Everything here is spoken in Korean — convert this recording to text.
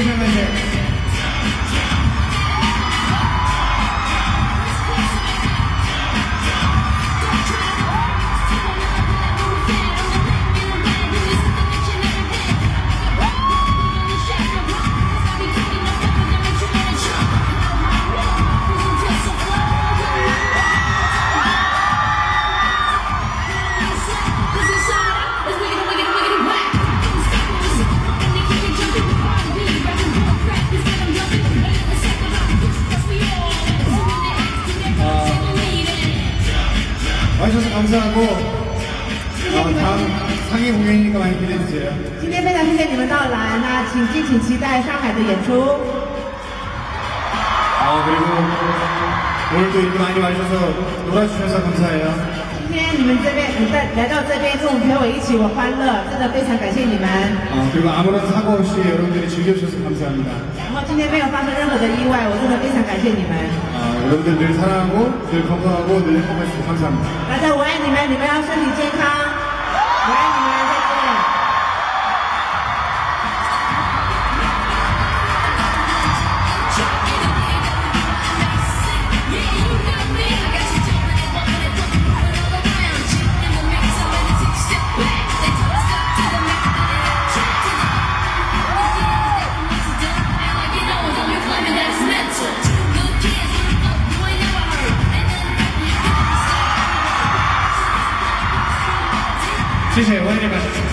Raise your hand. 주셔서 감사하고 어, 다음 상해 공연이니까 많이 기대해주세요. 今天非常谢谢你们到来，那请敬请期待上海的演出。 어, 그리고 오늘도 이렇게 많이 와주셔서 놀아주셔서 감사해요. 今天你们这边，你在来到这边跟我们陪我一起玩欢乐，真的非常感谢你们。 어, 그리고 아무런 사고 없이 여러분들이 즐겨주셔서 감사합니다. 然后今天没有发生任何的意外，我真的非常感谢你们。 어, 여러분들 늘 사랑하고 늘 건강하고 늘 행복하시고 감사합니다. 大家我爱你们，你们要身体健康， 谢谢欢迎你们